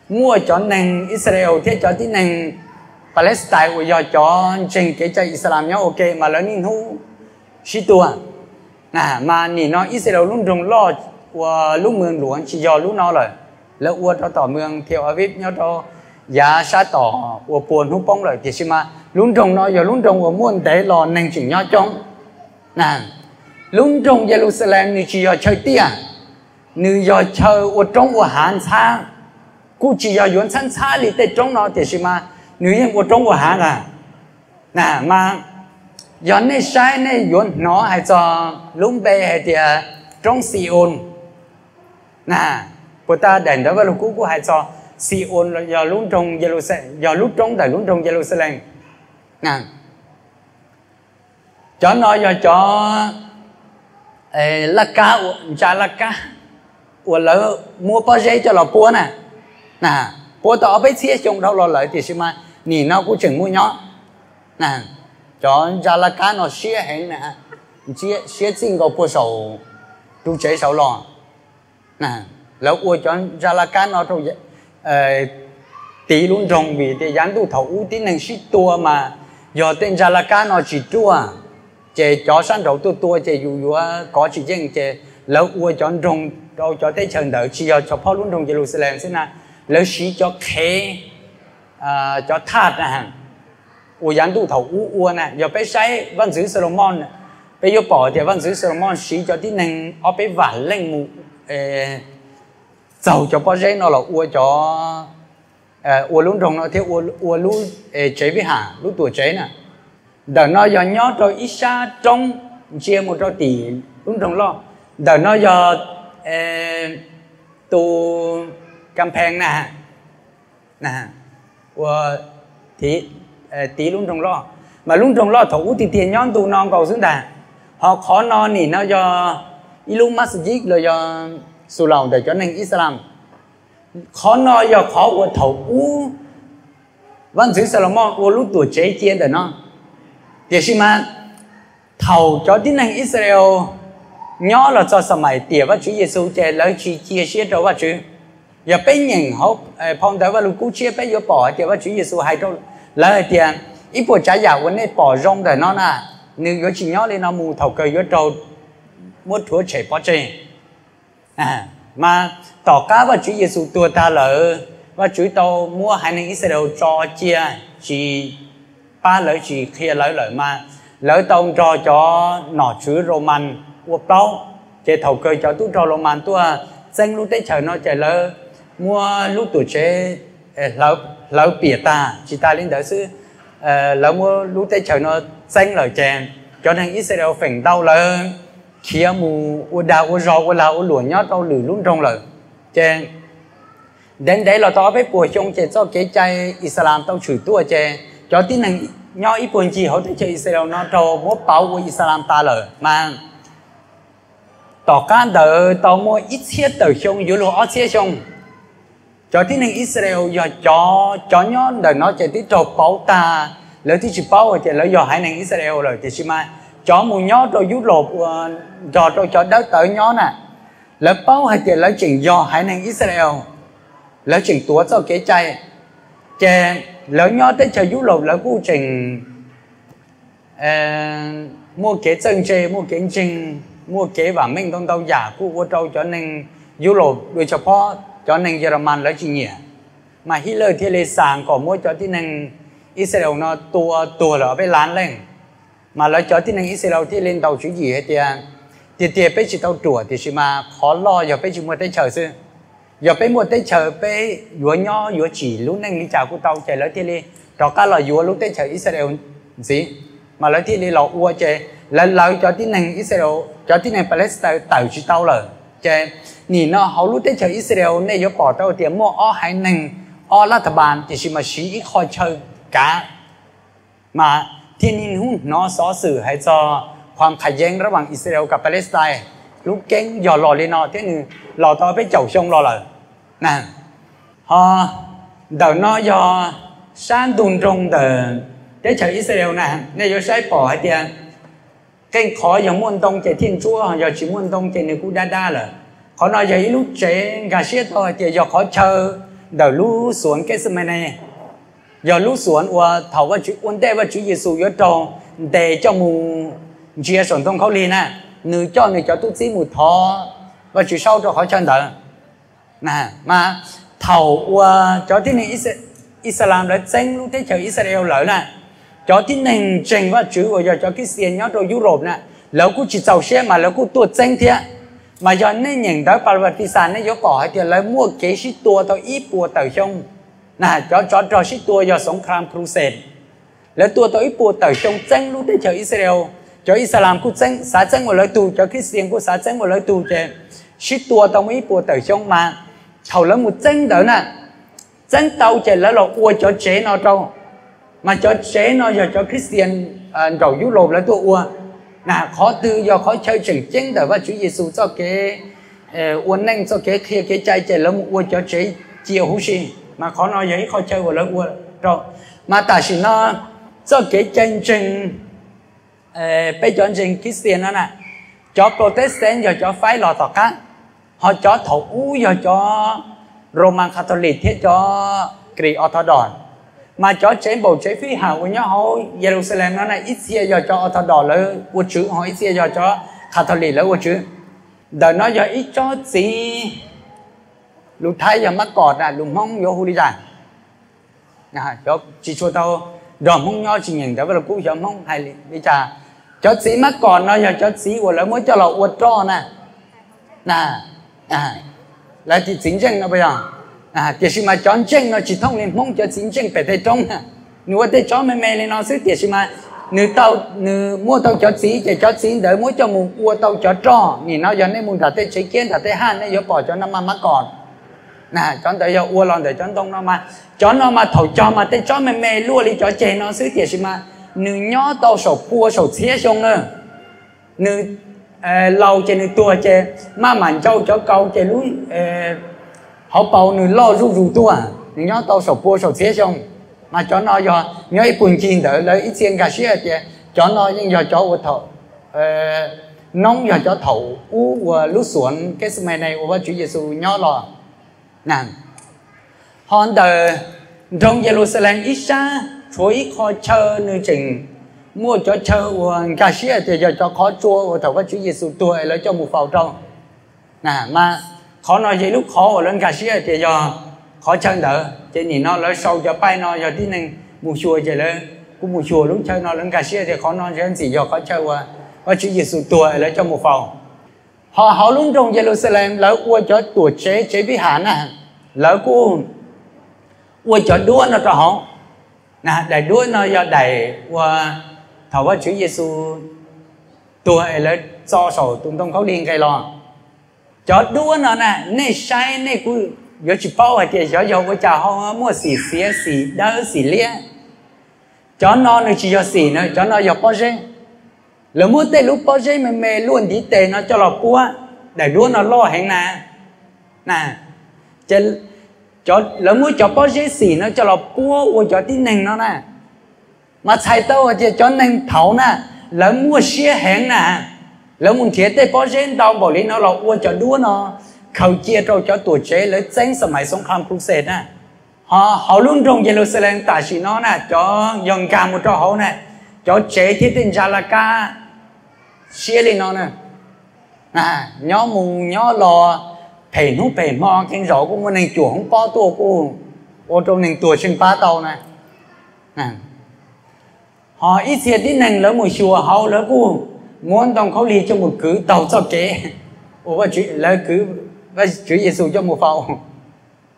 mua cho nàng Israel thế cho tí nàng Palestine và do cho trình cái cho Islam nhau ok mà lớn nên hú sĩ tua nà mà nhìn nó Israel luôn trong lo và lúc mương luôn chỉ do lúc nó rồi lỡ ua cho tỏ mương theo Aviv nhau cho giá sa tỏ và buồn hú bóng rồi thì xin mà luôn trong nó giờ luôn trong ở muốn để lò nàng chỉ nhau trong nàng luôn trong Jerusalem như chỉ giờ chơi tia, như giờ chơi ở trong ở Hàn xa. Cú chỉ giờ yuan sẵn xa lì tới trong nó thì mà, như yên ở trong ở Hàn à. Nè mà giờ này sai này yuan nó hay cho lũng bê hay thì à, trong Sion. Nè bữa ta đền đó vào lúc cũ của hay cho Sion là giờ luôn trong Jerusalem giờ lúc trong tại luôn trong Jerusalem. Nè cho nó giờ cho ê, lá cá cha lá cá. Của lỡ mua bao giấy cho là búa nè. Nè búa tao bây xía trong đâu lo lợi thì xí mà nì nó cũng chừng mua nhỏ nè cho cha lá cá nó xía hết nè. Xía xía chính có búa sầu tu chế sầu lò. Nè lỡ ua cho cha lá cá nó thôi ờ, tí luôn rồng vì thì dán tu thầu ưu tín năng sĩ tua mà. Giờ tên ra là cá nó chỉ tua chế cho sản đầu tu tu chế dù dù à, có chỉ riêng chế lâu ua cho rồng đâu cho tới chân đợi chỉ cho cho phó luôn rồng Jerusalem thế na, lâu sĩ cho khé à cho thát à. Ua dán tu thầu u ua nè giờ bé sai văn dữ Solomon nè. Bây bỏ thì văn dữ Solomon sĩ cho tí nâng ở bé vả lên mù giàu cho bao giấy nó là ua cho à, ua luôn rồng nó theo ua ua lú chế với hà lú tuổi chế nè đã nó giờ nhớ cho ít xa trong chia một cho tỷ luôn trong lo. Đã nó giờ tu cam phèn nè nè, của thì ờ, tí luôn trong lo. Mà luôn trong lo thủ thì tiền nhón tu non cầu xuống đà. Họ khó non thì nó do Elon Masjid rồi do sù lòng để cho nên Islam. Khó nói giờ khó của thầu u văn chữ Salomon của lúc tuổi chế chiến để nó thì mà thầu cho tín năng Israel nhỏ là cho sao mày tiệp và Chúa Giêsu che lấy chi chia sẻ cho và Chúa giờ bên nhìn họ ờ, phong tới và lúc cú chia bây giờ bỏ tiệp và Chúa Giêsu hay đâu? lời tiền ít bộ trái giả vấn đề bỏ rong để nó nè nếu có chỉ nhỏ lên nó mù thầu cây có trâu muốn thua chạy bỏ chơi à mà tỏ cá và Chúa Giêsu tua ta lỡ, và Chúa tao mua hai năng Israel cho chia chỉ ba lợi gì khi lợi lợi mà lợi tông cho cho nọ chữ Roman của bao chế thầu cơ cho tu cho Roman tua à. danh lúc tết chờ nó chạy lỡ. Mua lúc tuổi chế lỡ lỡ bìa ta chỉ ta lên đỡ sư ờ, lỡ mua lúc tết chờ nó danh lời chèn cho nên Israel phèn đau lỡ. Kia mù u đào u rò u la u lùa nhót đau lử luôn trong lỡ chèn đến đấy là tao phải bùa chung chế cho cái chay Islam tao chửi tua à chèn cho tin rằng nhỏ ít buồn gì hỗ trợ cho Israel, nó cho mua bảo của Islam ta lỡ mà, tỏ can tờ, tỏ mua ít thiết tờ xong dưới lúa ở thiết xong cho tin rằng Israel giờ cho cho nhỏ để nó chạy tí trâu bảo ta. Lỡ tí chỉ bảo chè lỡ giờ hai nàng Israel rồi, thì xí mai cho một nhỏ rồi giúp lột cho cho cho đất tới nhỏ nè. Lỡ bảo hay chè lỡ chỉnh do hai nàng Israel. Lỡ chỉnh tua cho kế chay chè lỡ nhỏ tới chờ giúp lột lỡ cu chừng mua cái chân chê, mua cái chừng mua cái và mình đông đâu giả cu ô trâu cho nên giúp lột đôi cho phó cho nên German lỡ chừng nhỉ mà hi lời thì lệ sáng có mua cho tí nên Israel nó tua tua lỡ 被 lán lên. Mà lỡ cho tí nên Israel thì lên đầu chữ gì hết thì thì thì bây chỉ tàu chùa thì mà khó lo giờ bây chỉ mua tới chờ sư giờ bé mua tới chờ bé vừa nho vừa chỉ lúc này đi chào của tàu chạy lấy thiên đi cho cả là vừa lúc tới chờ Israel gì mà lấy thiên đi là ua chạy lần lời cho tin này Israel cho tin này Palestine tạo chỉ tàu là chạy nhìn nó họ lúc tới chờ Israel này vừa bỏ tàu tiền mua ở hai nền ở là tập đoàn thì chỉ mà chỉ ít khỏi chơi cả mà thiên nhiên hùng nó xóa xử hay cho ความขัดแย้งระหว่างอิสราเอลกับปาเลสไตน์ลูกเก่งอย่าหล่อเลยเนาะที่หนึ่งหล่อต่อไปเจ้าชงรอเลย nè họ đầu nó do san tuần trong tờ để chờ Israel nè nên do sai bỏ hết tiền cái khó giống muốn đông chạy thiên chúa họ giờ chỉ muốn đông chạy này cũng đa đa là khó nói giờ lúc trẻ gà xiết thôi thì giờ khó chờ đầu lú xuống cái sân này. Giờ lú xuống và thầu và chú quân tê và chú Giêsu ở trong để cho mù chia sổn thông khẩu liền nè. Nữ cho nữ cho tu sĩ mù thọ và chú sau cho khó chân đỡ nè, mà thầu ờ, qua cho tin này Islam đã tranh lúc thế chờ Israel lợi nè. Cho tin này tranh và chữ của giờ cho cái tiền nhớ rồi Europe nè. Lâu cũng chỉ giàu xe mà lâu cũng tuột tranh thế mà giờ nên nhận tới Palestine nên có cỏ thì lấy mua cái shit tua tao ít bùa tờ trong nè cho cho cho tua giờ sống khram crusade. Lấy tua tao ít bùa tờ trong tranh lúc chờ Israel. Cho Islam cũng tranh xã tranh một lời tù cho Christian cũng xã tranh một lời tù chứ shit tua tao ít bùa tờ trong mà thầu lắm một chân đỡ nè. Chân tàu chạy là lộ ua cho chế nó đâu mà cho chế nó giờ cho Christian rồi du lộp là tôi ua. Nè khó tư do khó chơi chừng chân đỡ và Chúa Giêsu cho cái à, uốn năng cho cái kia cái chạy chạy lớn một ua cho chế chiều hú xin mà khó nói giấy khó chơi vào lớn ua. Rồi, mà ta chỉ nó cho cái chân chân bây giờ chân Christian đó nè. Cho Protestant giờ cho phái lò tọt khác họ cho thổ, u giờ cho Roman Catholic thế cho Greek Orthodox. Mà cho chế bầu chế phi hào của nhau họ Jerusalem nó là ít xe giờ cho Orthodox là của chữ họ ít xe giờ cho Catholic là của chữ. Đời nó giờ ít cho gì lúc thái giờ mắc cọt là lúc mong vô hù đi à cho chỉ cho tao rồi mong nhau chỉ nhìn tới là cú giờ mong hay đi trà cho sĩ mắc cọt nó giờ cho sĩ của nó mới cho là uất cho nè. Nè à là chỉ chính chân nó bây giờ. À thì mà chọn chân nó chỉ thông lên mong cho chính chân phải thấy trong à. Nếu thấy chọn mẹ mẹ lên nó sẽ thì mà nếu tao nếu mua tao cho xí chỉ cho xí đỡ mua cho mùng mua tao cho trò. Nhìn nó giờ nên mùng thật thấy chế kiến thật thấy han nên giờ bỏ cho nó mà mắc còn. Nè chọn tới giờ ua lon tới chọn tông nó mà. Chọn nó mà thầu cho mà thấy cho mẹ mẹ lúa đi cho chè nó xứ thì mà. Nếu nhỏ tao sầu cua sầu xía xong nữa nếu Ờ, lâu trên này tua chê. Má màn châu cho câu chê lũ ờ, họ bảo nửa lo rú rú tua. Nhớ tao sổ bua sổ thế xong. Mà cho nó giờ nhớ ít buồn chín đỡ lấy ít tiền cả xe chê. Cho nó nhưng giờ cho vô thọ. Ờ, nóng giờ cho thầu u và lũ xuống cái sự này của Chúa Giêsu nhớ lo. Nè. Hòn đời trong Jerusalem ít xa chúa ít khó chờ nơi trình. Mua cho chờ và cả xíu thì giờ cho khó chua và thầu Chúa Giêsu tuổi lấy cho một phao trong nè mà khó nói gì lúc khó lên cả xíu thì giờ khó chân đỡ cho nên nó lấy sâu cho bay nó giờ tí nên mù chùa chỉ lấy cũng mù chùa lúc chơi nó lên cả xíu thì khó nói cho gì giờ khó chơi và và Chúa Giêsu tuổi lấy cho một phòng họ họ lúc trong Jerusalem lấy ua cho tuổi chế chế với hàn à lấy cu ua cho đua nó cho họ nè để đua nó giờ đầy và thầu với Chúa Giêsu tuổi là cho sổ tung tung khóc điên cây lo. Cho đua nó nè nè sai, nè cú giờ chỉ bao hay thì cho giờ với cha họ mua xì xía xì đỡ, xì lia cho nó nó chỉ cho xì nữa cho nó giờ bao giờ lỡ mua tê lúc bao giờ mà mè luôn đi tê nó cho lọ cua để đua nó lo hàng nè. Nè cho cho lỡ mua cho bao giờ xì nó cho lọ cua ô cho tí nền nó nè mà chạy tao thì cho nên thấu nè, lỡ mua xe hẹn nè, lỡ muốn thiệt tế bao giờ tao bảo lý nó là uo cho đua nó. Khẩu chia trâu cho tuổi trẻ lấy tranh sớm sống khám kham crusade nè. Họ họ luôn trong Jerusalem tại chỉ nó nè, cho dòng cả một trò hậu nè, cho trẻ thiết tình ra là ca chia lên nó nè. À nhó mù, nhó lò phải nó phải mò cái rõ của mình chủ không có tua của ô trong này tuổi sinh phá tàu nè. Nè họ ít thiệt đi nành lỡ một chùa hậu lỡ cu muốn đồng khẩu lì cho một cứ tàu cho kế ủa và chuyện lỡ cứ và chữ Giêsu cho một phao.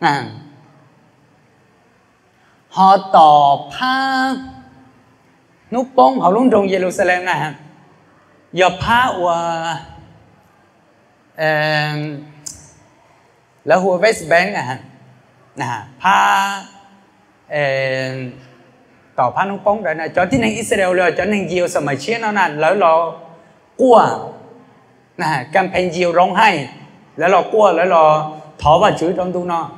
À. họ tỏ pha nút bông họ luôn trong Jerusalem nè. Giờ pha và ờ, lỡ hùa West Bank nè. Nè pha ờ, tỏ pha nút bông đấy nè cho tin anh Israel rồi, cho nên nhiều sớm mai chiến. Nó nè lỡ lo của nè, campaign nhiều rong hay lấy lò cua lấy lò thỏ và chuối trong tu nó.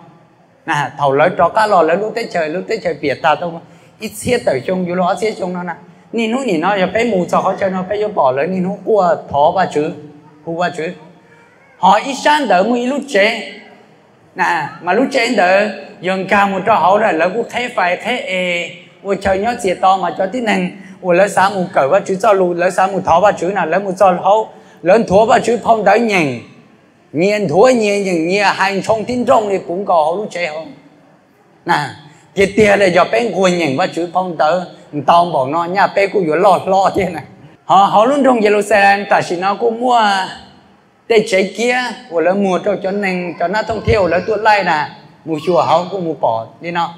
Nè, thầu lấy cho cá lò lấy lúc tết trời lúc tết trời biệt ta đâu ít xiết tới chung, dù lo xiết chung nó nè. Ni nó ni nó, giờ bé mù cho họ chơi nó bé cho bỏ lấy ni nó cua thỏ và chuối hu và chuối họ ít sáng đỡ mới lúc chế nè, mà lúc chế đỡ dùng cao một cho họ rồi lấy cũng thấy phải thấy nhớ to mà cho cởi và cho lù và nào cho và phong tới hành tin cũng có không? Nè này và phong tao bảo thế này. Họ họ luôn trong Jerusalem tại vì nó cũng mua để chế kia? Của là mua cho cho nên cho nó thông theo là tuột lai là mua chùa họ cũng mua bỏ, đi nó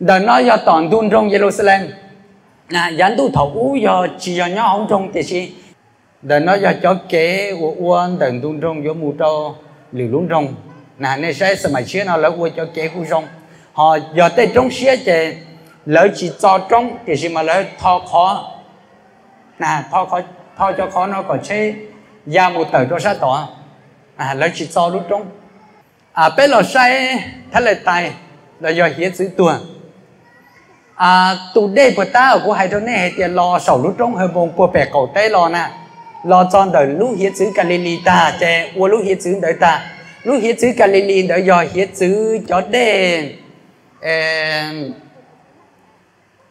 đời nó do toàn tuôn trong Jerusalem. Nè dẫn tu thấu do chỉ do nhau ông trong thì gì đời nó do cho kế của uan đừng tuôn trong vô mù trâu liều lúng trong, nè nên sẽ sớm mai chia nó lỡ qua cho kế của rong. Họ giờ tới trong xé chè lỡ chỉ cho trong thì gì mà lỡ thọ khó. Nè thọ khó thọ cho khó nó còn chế ra một tờ cho sát tỏ. À lỡ chỉ cho lúc trong à bé lò sai thế là tài là do hiến sự tuần à tu đê bờ ta của hai đứa này thì lò sầu lúc trong hơi bông của bè cầu tay lò nè. Lo chọn đời lúc hiết xứ Galilee ta che u lúc hiết xứ đời ta. Lúc hiết xứ Galilee đời do hiết xứ cho đê.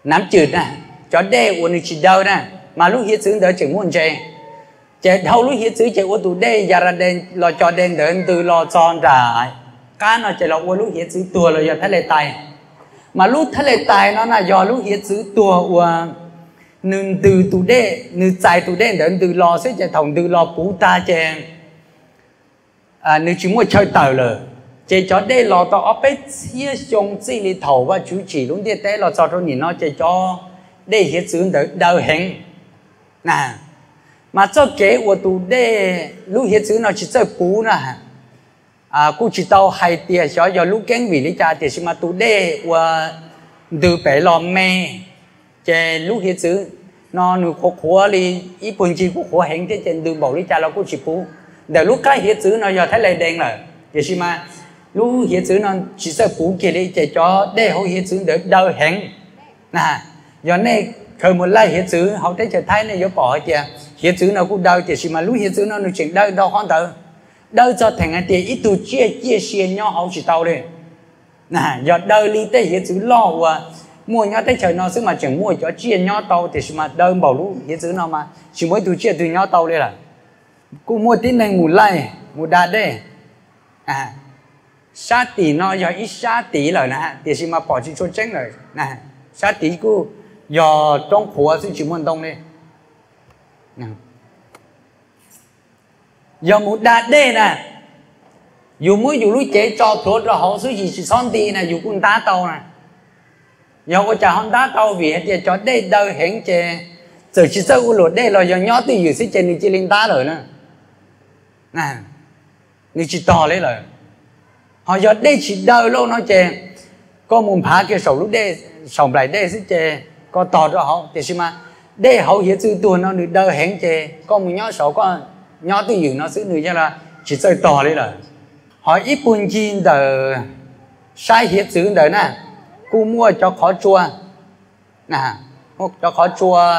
Nắm chữ nè cho đê u nữ chỉ đâu nè, mà lúc hiết xứ đời chữ muốn che che đâu lúc hiết xứ che u tu đê giờ ra đen lo cho đen đời từ lo chọn ra cá nó che lo u lúc hiết xứ tua là giờ thấy lệ tài mà lúc thế lệ tài nó là do lúc hiết chữ tua của nên từ tụ đê nên chạy tụ đê đến từ lò sẽ chạy thòng từ lò bú ta chè. À nếu chúng mới chơi tờ lờ. Chạy cho đê lò tao ở bên chia xong chỉ li thầu và chú chỉ luôn đi té lò cho cho nhìn nó chạy cho đê hiện sự đỡ đỡ hẹn nè mà cho kế của tụ đê, lúc hiện sự nó chỉ chơi bú nè à cú chỉ tàu hai tiền cho giờ lúc kén vì lý cha thì mà tu đê và từ bé lò mẹ. Chè lúc hiện sự nó nu khó khó đi ít phần chi cũng khó hẹn thế trên đường bảo lý cha là cú chỉ phú để lúc cái hiện sự nó giờ thấy lại đen rồi thì xí mà, lúc hiện chữ nó chỉ sợ phú kia đi, chè cho đê hậu hiện chữ để đau hẹn. Nè giờ này khởi một lai hiện chữ hậu tới trở thái này giờ bỏ kìa. Hiện chữ nó cũng đau thì mà lúc hiện chữ nó nó chuyện đau đau hoang tử đâu cho thành anh tiền ít tu chia chia xiên nhau hậu chỉ tàu đi. Nè giờ đời đi tới hiện chữ lo và mua nhau tới trời nó xứ mà chẳng mua cho chia nhau tàu thì mà đời bảo lũ hiện chữ nó mà. Chỉ mới tu chia từ nhau tàu đi là. Cũng mua tin này mù lại mù đa đây à sát tỷ nó giờ ít sát tỷ rồi nè thì xin mà bỏ chỉ cho tránh rồi. Nè sát tỷ cô giờ trong khổ sự chỉ muốn đông đi. Do một đạt đê nè. Dù mới dù lúc chế cho thuốc rồi, họ sự gì chỉ son tỷ nè, dù cũng tá tàu nè. Do có chả hòn tá tàu vì hết giờ cho đây đâu hẹn chế sự chỉ sơ của luật đây là do nhỏ từ dù sẽ trên nên chỉ linh tá rồi nè. Nè nên chỉ to lấy rồi. Họ giờ đây chỉ đời luôn nó chè có muốn phá cái sầu lúc đây sầu lại đây sẽ chè có to rồi họ, thì xem mà. Đây hậu hiện sự tuần nó được đời hẹn chè có một nhỏ sầu có nhỏ từ dưỡng nó sẽ nữ cho là chỉ chơi to đấy rồi hỏi ít buồn chi đời sai hiện sự đời nè. Cô mua cho khó chua. Nè cho khó chua.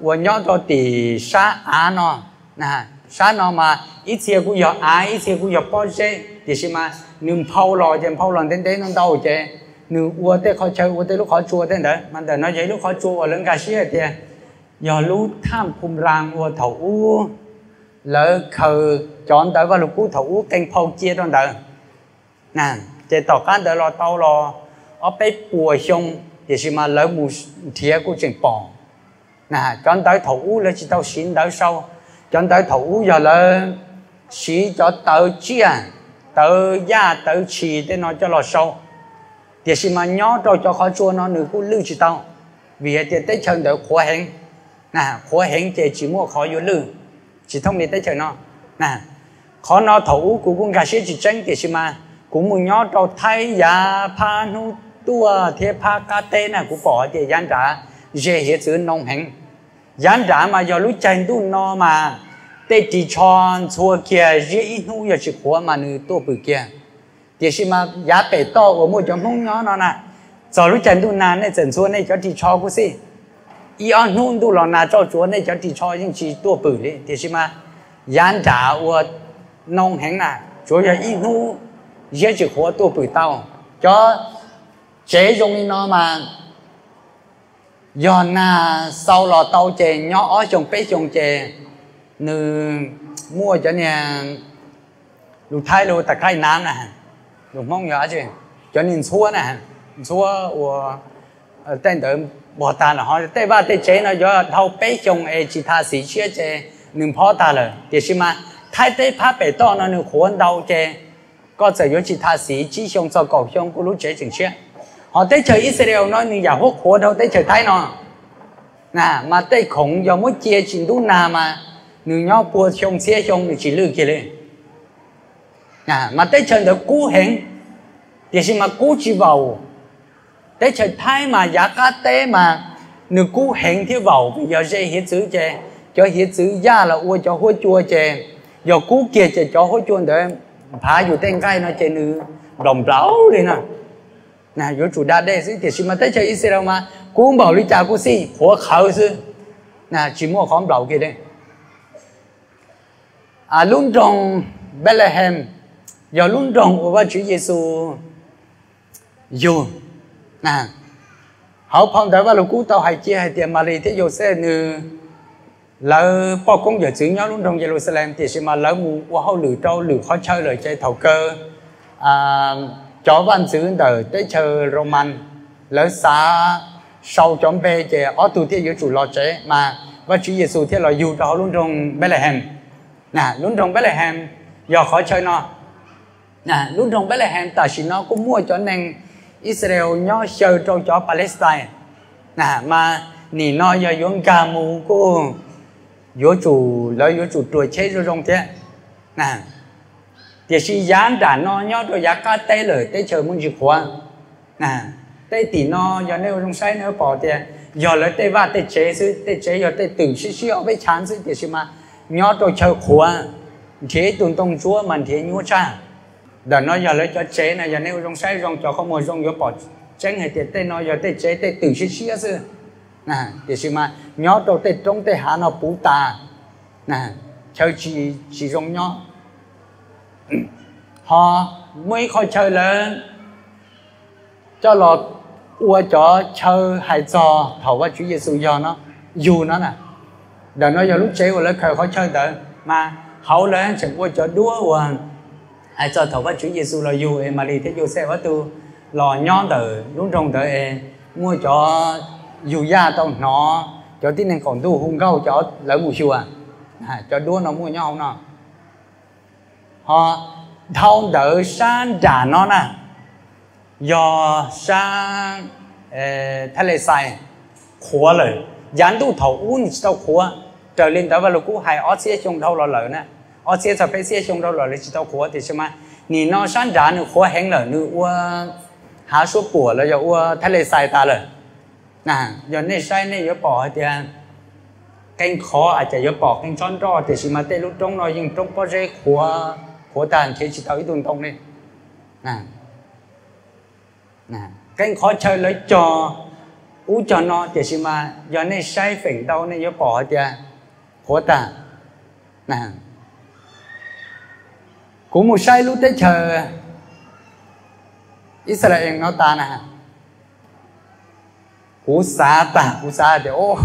Và nhỏ cho tỷ sa á nó nè, sa nó mà ít xe cũng có á, ít xe cũng có bao xe. Thì xem mà nương phao lò trên phao lò đến đấy nó đâu chứ. Nương ua tới khó chơi, ua tới lúc khó chua đến đấy. Mà để nó dễ lúc khó chua, ở lưng cà xía thì giờ lúc tham cùng rang uo thầu u lỡ khờ, chọn tới vào lúc cú thủ, kênh phao chia trong đỡ. Nè, chế tàu cá đỡ lo tàu lo. Ở bế bùa xong thì xem mà lỡ mù thiệt của chuyện bỏ nè, chọn tới thủ u chỉ tàu xin đỡ sau. Chọn tới thủ u giờ lỡ xí cho tàu chia à. tự gia tự chỉ để nó cho lo sâu thì xin mà nhó rồi cho khó chua, nó nửa cũng lưu chỉ tao. Vì thì tới chân đỡ khó hẹn nè khó hẹn thì chỉ mua khó vô lưu chỉ thông đi tới chân nó nè, khó nó thủ của quân gà sĩ chỉ tranh thì xin mà. Cũng muốn nhó cho thay ya pha nu tua thế pha ca tê nè, của bỏ thì gian trả dễ hết sự nông hành gian trả mà do lúc chạy tu nó mà. Tê chỉ tròn, xua kia dễ nu giờ chỉ khó mà nữ tu bự kia. Thì khi mà, giá bể to của một trong không nhó nó nè. Giờ lúc chân tu nà này chân xua này cho chỉ cho cái gì ý ăn nu tu lo na cho chua này cho chỉ cho những chỉ tô bự đấy thì khi mà yan trả ở nông hành nè chủ yếu ít nu dễ chỉ khó tô bự tao cho chế dùng nó mà giờ na sau lò tàu chè nhỏ ở trong bếp trong chè nữ mua cho nè, lục thái lục tạc khai nám nè à. lục mong nhớ chứ cho nên xua nè. Xua của tên tới bỏ ta là họ tế ba tế chế nó do thâu bế chồng e chỉ tha sĩ chia chế nương phó ta là thì xin mà thái tế phá bể to nó nương khổ đau chế có thể có chỉ tha sĩ chỉ chồng cho cầu chồng của lúc chế chừng chia họ tế chơi Israel nói nương giả hốt khổ đâu, tế chơi thái nó nà, mà tế khổng do mỗi chia chỉ đủ nà mà. Nương nhau bùa chồng xe chồng thì chỉ lư kia lên à mà tế chơi được cú hẹn. Thì xin mà cú chỉ vào tới chân thái mà giá cá tế mà nữ cú hẹn thì vào vì giờ dây hiện chữ chè cho hiện chữ gia là ua, cho hôi chua chè giờ cú kia chè cho hôi chua để phá dù tên gai nó chè nữ đồng lão đi nè. Nè dù chủ đa đây xí thiệt sự mà tới chân Israel mà. Cú bảo lý cha cú si khó khảo sư nè, chỉ mua khóm lão kia đây à luôn trong Bethlehem. Giờ luôn trong của Chúa Giêsu dù nè. Họ phong tới vào lúc cú tao hay chia hay tiền mà đi thế dù sẽ nữ lỡ bao công giờ chữ nhau luôn trong Jerusalem thì sẽ mà lỡ mù qua hậu lử trâu lử khó chơi lời chơi thầu cơ. À, cho văn xứ đời tới chờ Roman lỡ xa sau chọn bê chè ở tù thiết giữa chủ lo chế mà và Chúa Giêsu thiết là dù cho luôn trong Bethlehem. Nè luôn trong Bethlehem giờ khỏi chơi nó. Nè luôn trong Bethlehem ta chỉ nó cũng mua cho nên Israel nhó chơi trâu cho Palestine. Nè, mà nì nó do yon ca mù cô yo chủ lợi yo chủ tuổi chế rồi trong thế. Nè, thì si gián trả nó nhó rồi giá cá tê lời tê chờ muốn gì khoa nè tê tỷ nó do nếu trong say nó bỏ thì giờ lấy tê va tê chế sư tê chế giờ tê tử sư sư ở với chán sư thì mà nhớ rồi chơi khóa thế tuần tông chúa mà thế nhúa cha đờ nó giờ lấy cho chế này, giờ nếu trong sai trong cho, không mua trong giờ bỏ tránh hay tiền tên nó giờ tê chế tê từ xí xí sư nè thì xí mà nhỏ đầu tê trong tê hà nó bù ta nè chơi chỉ chỉ rong nhỏ họ mới khỏi chơi lớn. Cho lọt ua cho chơi hay cho thầu qua Chúa Giêsu do nó, dù nó nè. Đờ nó giờ lúc chế của lấy khởi khỏi chơi tới. Mà hậu lên chẳng qua cho đua hoàng ai cho thầu bắt Chúa Giêsu lo dù em mà đi thế dù xe bắt tu lò nhon tử đúng trong tử em mua cho dù gia tao nó cho tin này còn tu hung gâu cho lỡ mù chùa. À, cho đua nó mua nhau nó họ thâu tử san trả nó nè do sang ờ, thay lệ sai khóa lời. Dán tu thầu un tao khóa trở lên tới và lúc cũ hai ót xe trong thâu lo lợi nè ở xe sao phải xe trong đâu là chỉ tao khóa thì sao mà nì nó san trả nữa khóa hẹn lời nữa ua há số bùa là do ua thay lệ sai ta lời nè giờ này sai này giờ bỏ thì canh khó à chỉ giờ bỏ canh chọn cho thì sao mà tê lúc trong nó nhưng trong có dễ khóa khóa tàn thì chỉ tao ít tuần tông đi nè nè canh khó chơi lấy cho u cho nó thì sao mà giờ này sai phỉnh đâu này giờ bỏ thì khóa tàn nè cũng một sai lúc tới chờ Israel nó ta nè cú xa ta cú xa thì ô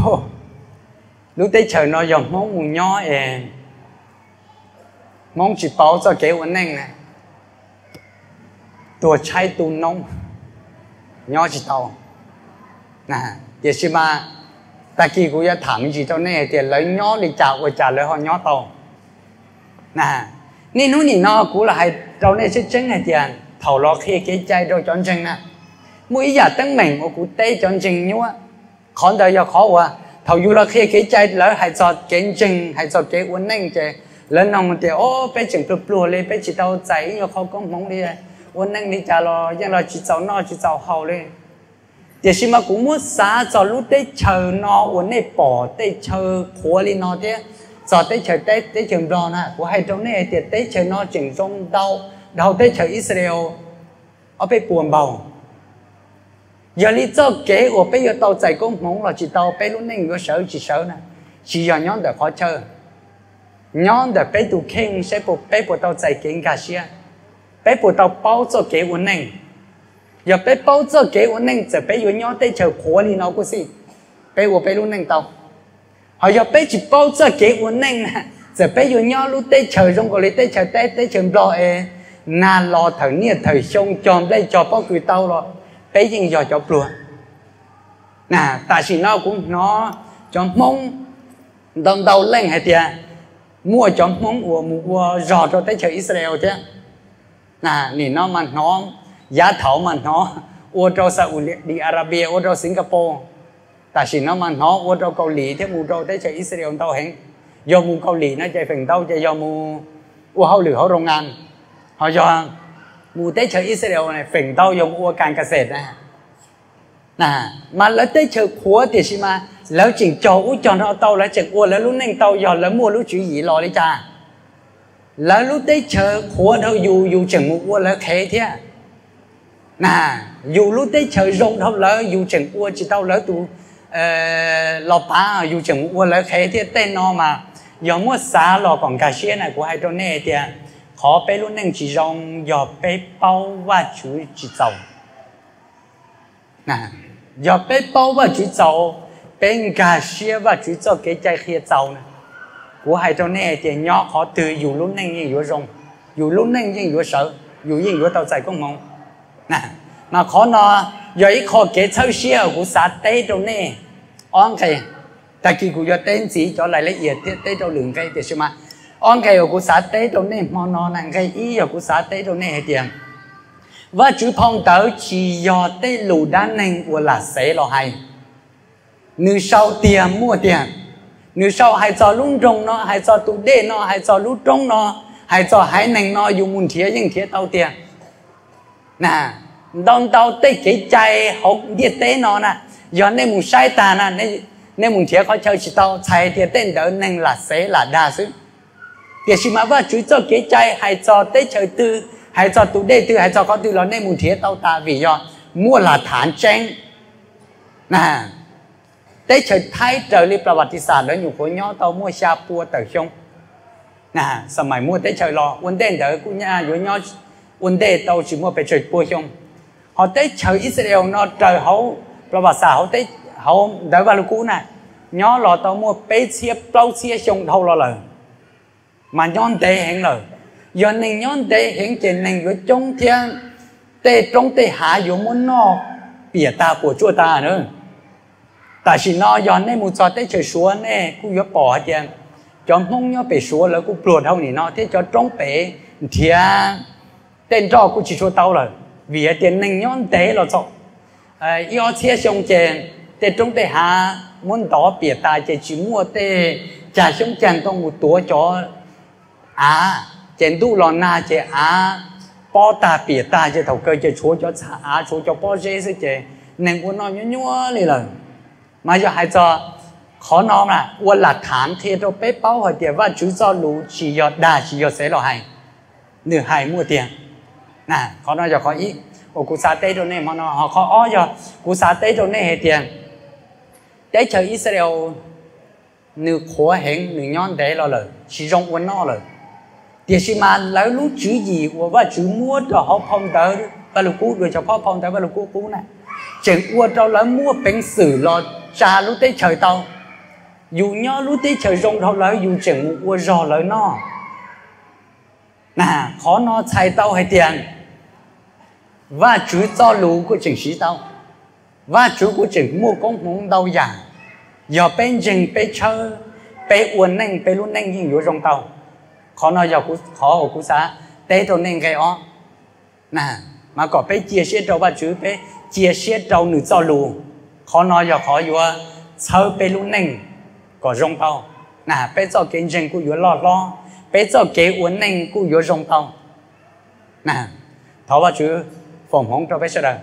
lúc tới chờ nó dòng mong một nhỏ em mong chỉ bảo cho cái vấn đề này tôi chạy tu nông nhỏ chỉ tao nè thì xem mà ta kỳ cũng đã thảm gì cho nên thì lấy nhỏ đi chào và trả lời họ nhỏ tao nè nên nó nhìn nó cũng là hay đâu này sẽ chân hay tiền. Thầu lo khi cái chạy đâu chọn chân nè mỗi giờ tăng mình một cụ tê chọn chân nhú á. Khó đời giờ khó quá. Thầu dù là khi cái chạy lỡ hay cho cái chân hay cho cái uốn nanh chơi lớn nông thì, ô, bé chừng plua plua lên, bé chỉ tao chạy nhưng khó có mong đi à. uốn nanh đi trả lo nhưng là chỉ cháu nó chỉ cháu hậu lên. Thì xin mà cũng muốn xả cho lúc tê chờ nó uốn này bỏ tê chờ khóa lên nó thế cho tế chờ tế tế chừng đó nè của hai trong này thì tế chờ nó chừng trong đau đau tế chờ Israel. Ở bên buồn bầu. Giờ lý do kế của bây giờ tàu chạy cũng muốn là chỉ tàu bây lúc này người sợ chỉ sợ nè. Chỉ giờ nhóm được khó chơi. Nhóm được bây tụ khen sẽ bộ bây bộ tàu chạy kinh cả xe bây bộ tàu bao cho kế ổn định giờ bây bao cho kế ổn định giờ bây giờ nhóm tế chờ khó thì nó có gì? Bây bộ bây lúc này tàu họ à. giờ bé chỉ bao giờ kế ổn định nè giờ bé giờ nhau lúc tê chờ trong cái tê chờ tê tê chờ lo ê. Na lo thằng nia thời sông chọn đây cho bao cười tàu rồi bé giờ giờ cho plua nè tại vì nó cũng nó cho mong đồng đầu lên hay tiền mua cho mong của mua giò cho tới chờ Israel chứ. Nè nè nó mà nó, giá thảo mà nó. Ô cho Saudi Arabia ô cho Singapore. แต่สินมันเนาะว่าเราเกาหลีเที่ยวมูเราได้ใช้อิสราเอลเราแห็นยอมูเกาหลีนะใจเฟ่งเต้าจะยอมูว่วเขาหรือเขาโรงงานเขายอมมูได้ใช้อิสราเอลเนี่ยเฟ่งเรายอมอวการเกษตรนะนะมาแล้วได้เจอขัวเตียชิมา แล้วจิงจออุจอนเอาเต้าแล้วจิงอ้วแล้วรู้เน่งเต้าหย่อนแล้วมัวรู้จือหีรอเลยจ้าแล้วรู้ได้เจอขัวเราอยู่อยู่จิงมูอ้วแล้วเคเที่ยนะอยู่รู้ได้เจอรงเท่าแล้วอยู่จิงอ้วนจีเต้าแล้วตู Ờ, lọ ba dù chỉnh u lấy thế thế tên nó mà. Giờ mua xa lọ còn cả xe này của hai trâu nè thì à, khó bé lúc nên chỉ rong giờ bé bao và chú chỉ giàu nè giờ bé bao và chú giàu bên cả xe và chú cho cái trái kia giàu này, của hai trâu nè thì nhỏ khó từ dù lúc nên như vừa rong dù lúc nên như vừa sợ dù như vừa tàu chạy cũng mong nè mà khó nó giờ của tế nè ta của giờ cho lại cây của tế nè của tế nè và chú phong tớ chỉ do tế lù đá nên của là sẽ lo hay nữ sau tiền mua tiền nữ sau hay cho lung trong nó hay cho tụ đê nó hay cho lú trong nó hay cho hay nành nó dùng muốn thiệt nhưng thiệt tao tiền nè đông tao tế cái chạy học địa tế nó nè giờ nên muốn sai tà nè nên nên muốn thiệt khó chơi chỉ tao chạy thiệt tên đỡ nên là sẽ là đa sức thì chỉ mà vợ chú cho cái chạy hay cho tế chơi tư hay cho tụ đây từ hay cho có từ là nên muốn thiết tao ta vì do mua là thản tranh nè tế trời thay trời li ประวัติศาสตร์แล้วอยู่คนย่อเตามั่วชาปัวเต๋อชงนะสมัยมั่วtế trời lo vấn đề đỡ cũng nhaอยู่ย่อvấn đề tao chỉ mua phải trờiปัวchong họ tế trời Israel nó trời hậu ป họ tới trời Israel, nó trời hậu là bà xã hậu tới hậu đỡ bà cũ này. Nhó lò tao mua bê xe bao xe trong thâu lò lời mà nhón tê hẹn lời giờ nên nhón tê hẹn trên nên với trong thiên tê trong tê hạ dù muốn nó. Bìa ta của chúa ta nữa. Ta chỉ nó giờ này muốn cho tê trời xuống nè cũng yếu bỏ chứ cho mong nhó bị xuống là cũng buồn không này nó thế cho trong bể thiên tên cho cũng chỉ cho tao rồi vì ở trên nâng nhón tế là cho ờ, yêu chia xong chèn, tế trong tế hạ muốn đó bịa ta chỉ mua tế. Chả xong chèn trong một tố cho à chèn tu lò na chế à bỏ ta bịa ta chế thầu cơ chế chúa, cho chả à chúa cho bỏ chế sẽ chế nên quân nói nhớ nhớ đi lời. Mà cho hai cho, khó nói à, là quân là thán thế đâu bé bao hỏi tiền và chú cho lũ chỉ giờ đà, chỉ giờ sẽ lò hành. Nửa hai mua tiền nè khó nói cho khó ý. Ô cú sa tây đâu này mà nó họ khó ó cho. Cú sa tây đâu này hết tiền. Để chờ Israel nửa khó hẹn nửa nhon để lo lời. Chỉ rong quân nó lời. Thì khi mà lấy lúc chữ gì của và chữ mua cho họ phong tới và lúc cũ được cho họ phong tới và lúc cũ cú này chẳng qua cho lấy mua bánh sử lo trà lúc tới trời tao. Dù nhớ lúc tới trời rong thôi lấy dù chẳng một qua rò lấy nó. Nè, khó nó xài tao hay tiền và chú cho lũ của chừng sĩ tao và chú của chừng mua con muốn đâu giả giờ bên rừng bên chơi bên uốn neng bên lũ neng nhìn vô trong tao khó nói giờ khó ở cũng xa tế đồ nên cái ó. Nè mà có bên chia sẻ đâu và chú bên chia sẻ đâu nữ cho lù khó nói giờ khó hiểu, chơi bên lũ nèng, có trong tàu. Nè bên cho cái rừng cũng vô lo lo bên cho cái uốn nên cũng vô trong tàu. Nè thảo ba chú phòng hóng cho bé sẽ đời